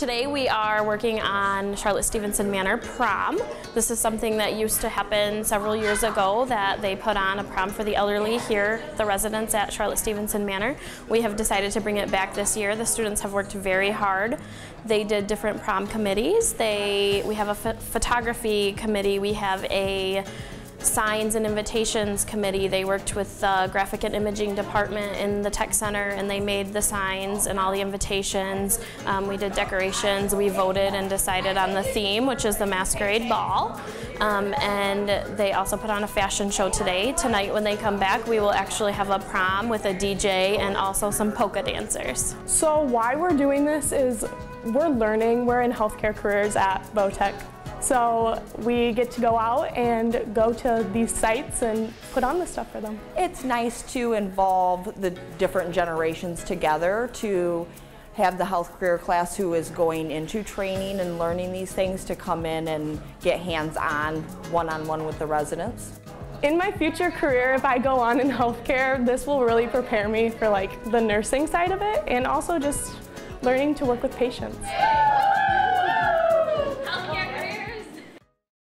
Today we are working on Charlotte Stevenson Manor prom. This is something that used to happen several years ago that they put on a prom for the elderly here, the residents at Charlotte Stevenson Manor. We have decided to bring it back this year. The students have worked very hard. They did different prom committees. They, we have a photography committee. We have a signs and invitations committee. They worked with the graphic and imaging department in the tech center and they made the signs and all the invitations. Um, we did decorations. We voted and decided on the theme, which is the masquerade ball. Um, and they also put on a fashion show today. Tonight when they come back, we will actually have a prom with a DJ and also some polka dancers. So why we're doing this is we're learning. We're in healthcare careers at Votech. So we get to go out and go to these sites and put on the stuff for them. It's nice to involve the different generations together to have the health career class who is going into training and learning these things to come in and get hands-on, one-on-one with the residents. In my future career, if I go on in healthcare, this will really prepare me for like the nursing side of it and also just learning to work with patients.